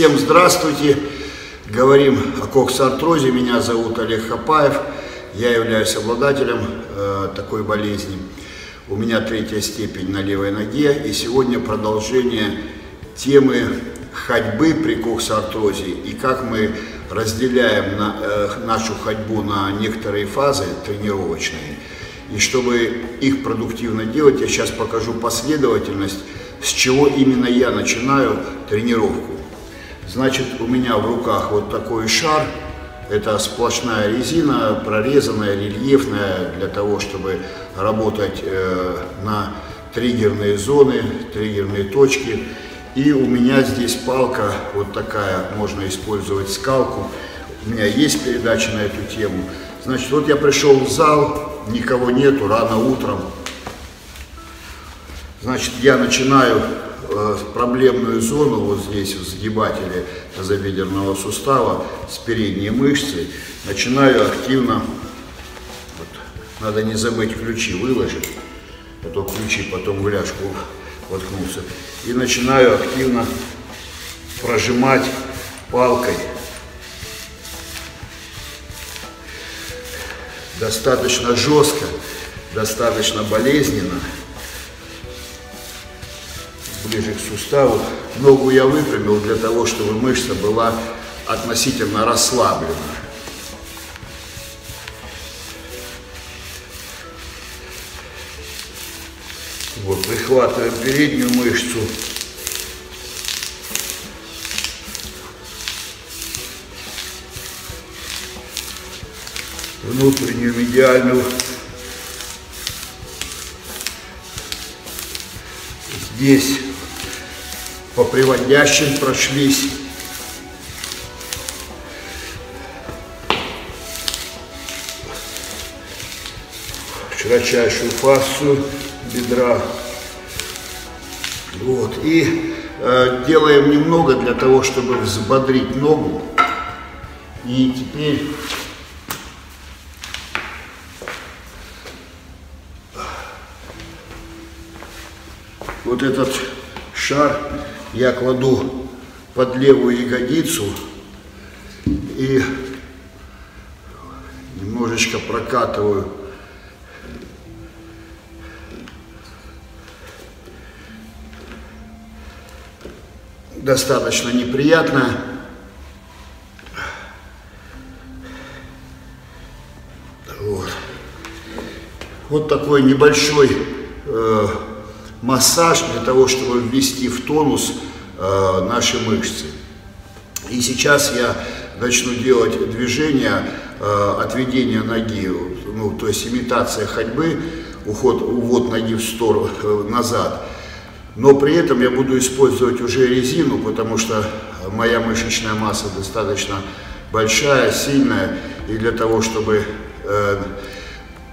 Всем здравствуйте! Говорим о коксартрозе. Меня зовут Олег Хапаев. Я являюсь обладателем э, такой болезни. У меня третья степень на левой ноге. И сегодня продолжение темы ходьбы при коксартрозе и как мы разделяем на, э, нашу ходьбу на некоторые фазы тренировочные. И чтобы их продуктивно делать, я сейчас покажу последовательность, с чего именно я начинаю тренировку. Значит, у меня в руках вот такой шар. Это сплошная резина, прорезанная, рельефная, для того, чтобы работать э, на триггерные зоны, триггерные точки. И у меня здесь палка вот такая, можно использовать скалку. У меня есть передача на эту тему. Значит, вот я пришел в зал, никого нету, рано утром. Значит, я начинаю проблемную зону вот здесь, в сгибателе тазобедренного сустава с передней мышцы. Начинаю активно, вот, надо не забыть ключи выложить, а то ключи потом в ляжку воткнутся. И начинаю активно прожимать палкой. Достаточно жестко, достаточно болезненно ближе к суставу. Ногу я выпрямил для того, чтобы мышца была относительно расслаблена. Вот, прихватываем переднюю мышцу. Внутреннюю медиальную здесь по приводящим прошлись. Широчайшую фасцию бедра. Вот. И э, делаем немного для того, чтобы взбодрить ногу. И теперь вот этот шар я кладу под левую ягодицу и немножечко прокатываю достаточно неприятно. Вот, вот такой небольшой массаж для того, чтобы ввести в тонус э, наши мышцы. И сейчас я начну делать движение э, отведения ноги, ну, то есть имитация ходьбы, уход, увод ноги в сторону, э, назад. Но при этом я буду использовать уже резину, потому что моя мышечная масса достаточно большая, сильная, и для того, чтобы э,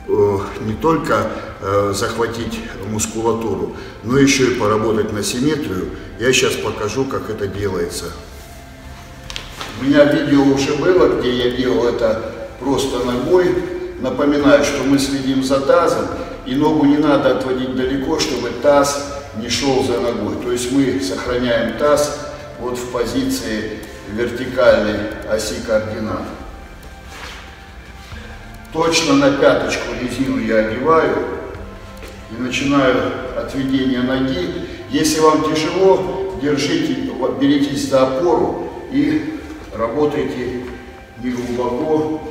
э, не только э, захватить мускулатуру, но еще и поработать на симметрию, я сейчас покажу, как это делается. У меня видео уже было, где я делал это просто ногой. Напоминаю, что мы следим за тазом, и ногу не надо отводить далеко, чтобы таз не шел за ногой. То есть мы сохраняем таз вот в позиции вертикальной оси координат. Точно на пяточку резину я одеваю и начинаю отведение ноги. Если вам тяжело, держите, беритесь за опору и работайте не глубоко,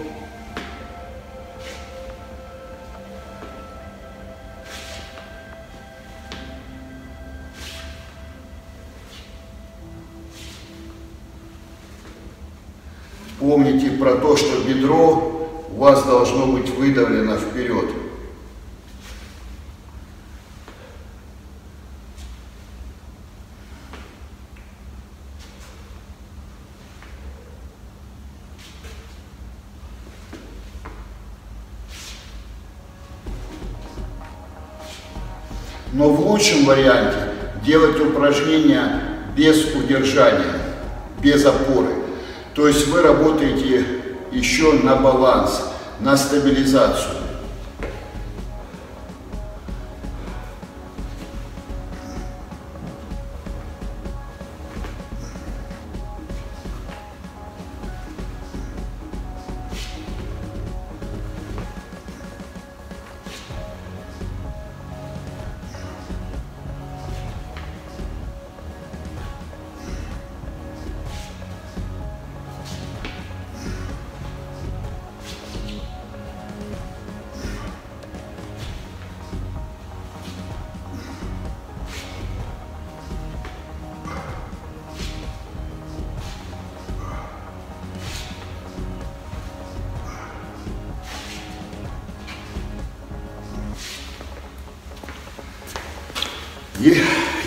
Помните про то, что бедро у вас должно быть выдавлено вперед. Но в лучшем варианте делать упражнения без удержания, без опоры. То есть вы работаете еще на баланс, на стабилизацию.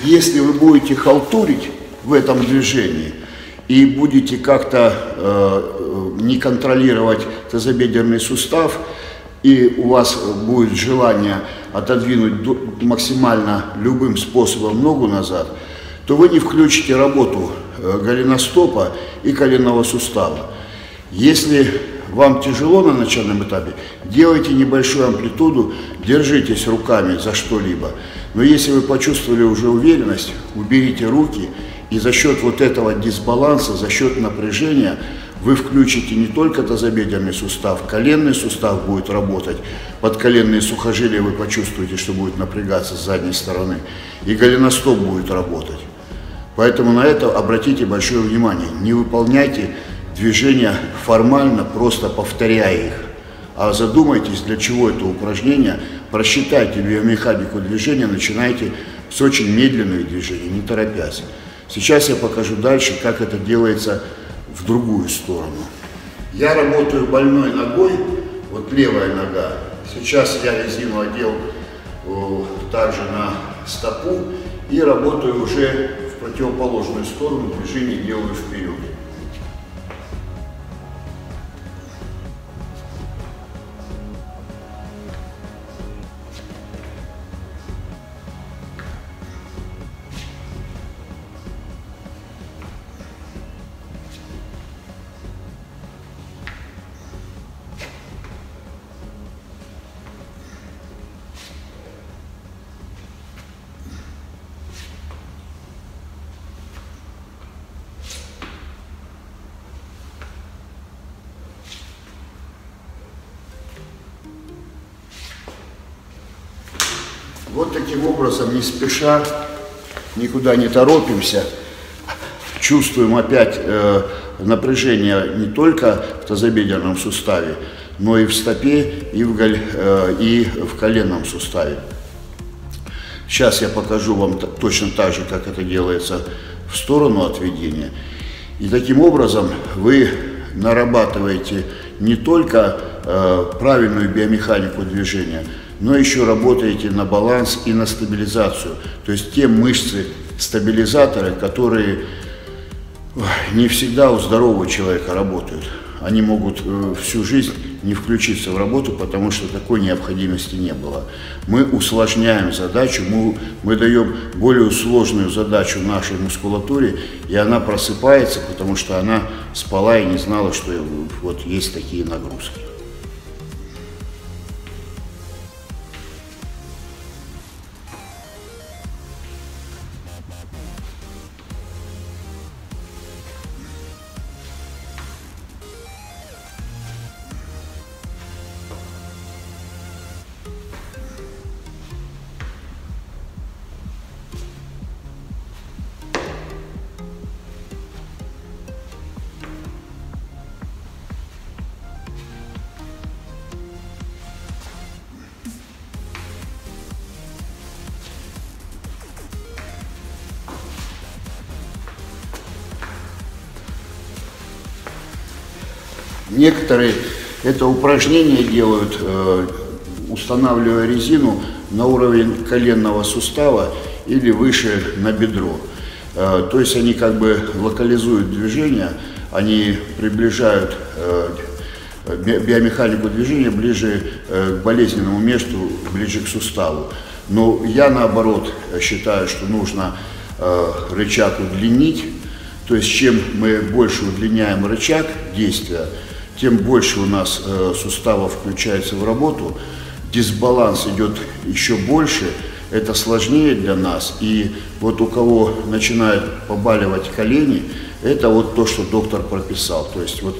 Если вы будете халтурить в этом движении и будете как-то э, не контролировать тазобедренный сустав, и у вас будет желание отодвинуть максимально любым способом ногу назад, то вы не включите работу э, голеностопа и коленного сустава. Если вам тяжело на начальном этапе, делайте небольшую амплитуду, держитесь руками за что-либо. Но если вы почувствовали уже уверенность, уберите руки, и за счет вот этого дисбаланса, за счет напряжения, вы включите не только тазобедренный сустав, коленный сустав будет работать, подколенные сухожилия вы почувствуете, что будет напрягаться с задней стороны, и голеностоп будет работать. Поэтому на это обратите большое внимание. Не выполняйте движения формально, просто повторяя их. А задумайтесь, для чего это упражнение, просчитайте биомеханику движения, начинайте с очень медленных движений, не торопясь. Сейчас я покажу дальше, как это делается в другую сторону. Я работаю больной ногой, вот левая нога. Сейчас я резину одел также на стопу и работаю уже в противоположную сторону, движение делаю вперед. Вот таким образом, не спеша, никуда не торопимся, чувствуем опять э, напряжение не только в тазобедренном суставе, но и в стопе, и в, э, и в коленном суставе. Сейчас я покажу вам точно так же, как это делается в сторону отведения. И таким образом вы нарабатываете не только э, правильную биомеханику движения, но еще работаете на баланс и на стабилизацию. То есть те мышцы-стабилизаторы, которые не всегда у здорового человека работают. Они могут э, всю жизнь не включиться в работу, потому что такой необходимости не было. Мы усложняем задачу, мы, мы даем более сложную задачу нашей мускулатуре, и она просыпается, потому что она спала и не знала, что вот есть такие нагрузки. Некоторые это упражнение делают, э, устанавливая резину на уровень коленного сустава или выше на бедро. Э, то есть они как бы локализуют движение, они приближают э, биомеханику движения ближе к болезненному месту, ближе к суставу. Но я наоборот считаю, что нужно рычаг удлинить, то есть чем мы больше удлиняем рычаг действия, тем больше у нас э, суставов включается в работу, дисбаланс идет еще больше, это сложнее для нас. И вот у кого начинают побаливать колени, это вот то, что доктор прописал. То есть вот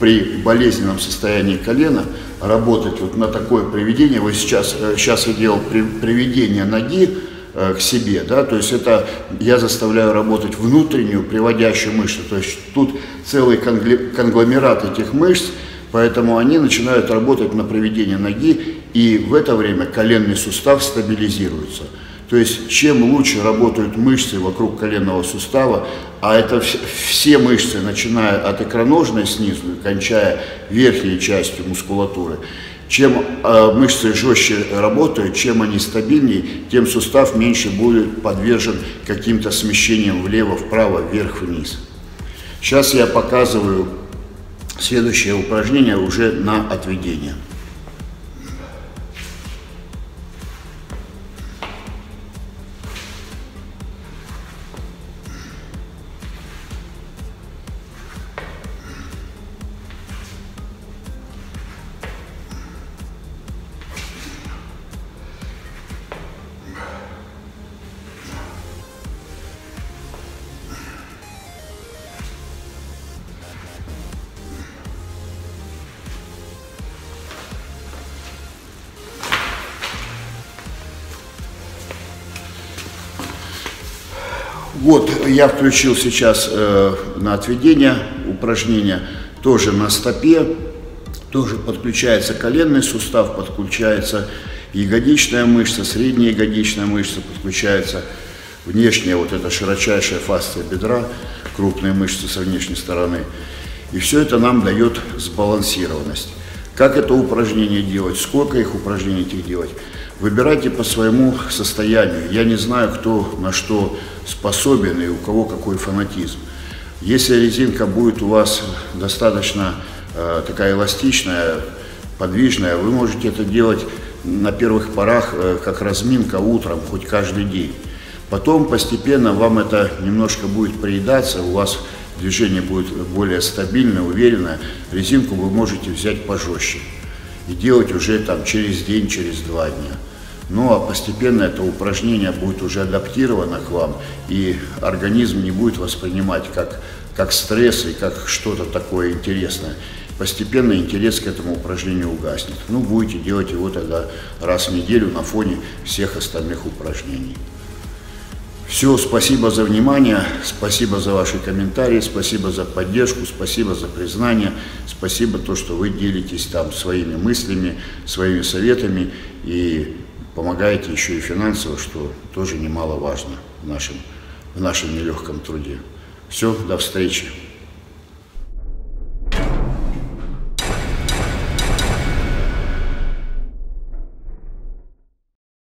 при болезненном состоянии колена работать вот на такое приведение, вот сейчас, сейчас э, я делал приведение ноги, к себе, да, то есть это я заставляю работать внутреннюю приводящую мышцу, то есть тут целый конгломерат этих мышц, поэтому они начинают работать на проведение ноги, и в это время коленный сустав стабилизируется. То есть чем лучше работают мышцы вокруг коленного сустава, а это все мышцы, начиная от икроножной снизу кончая верхней частью мускулатуры, Чем э, мышцы жестче работают, чем они стабильнее, тем сустав меньше будет подвержен каким-то смещениям влево, вправо, вверх, вниз. Сейчас я показываю следующее упражнение уже на отведение. Вот, я включил сейчас э, на отведение упражнения, тоже на стопе, тоже подключается коленный сустав, подключается ягодичная мышца, средняя ягодичная мышца, подключается внешняя, вот эта широчайшая фасция бедра, крупные мышцы со внешней стороны. И все это нам дает сбалансированность. Как это упражнение делать, сколько их упражнений этих делать, выбирайте по своему состоянию. Я не знаю, кто на что способен и у кого какой фанатизм. Если резинка будет у вас достаточно э, такая эластичная, подвижная, вы можете это делать на первых порах э, как разминка утром, хоть каждый день. Потом постепенно вам это немножко будет приедаться, у вас движение будет более стабильное, уверенное. Резинку вы можете взять пожестче и делать уже там через день, через два дня. Ну а постепенно это упражнение будет уже адаптировано к вам, и организм не будет воспринимать как, как стресс и как что-то такое интересное. Постепенно интерес к этому упражнению угаснет. Ну, будете делать его тогда раз в неделю на фоне всех остальных упражнений. Все, спасибо за внимание, спасибо за ваши комментарии, спасибо за поддержку, спасибо за признание, спасибо то, что вы делитесь там своими мыслями, своими советами и помогаете еще и финансово, что тоже немаловажно в нашем, в нашем нелегком труде. Все, до встречи.